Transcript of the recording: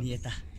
見えた。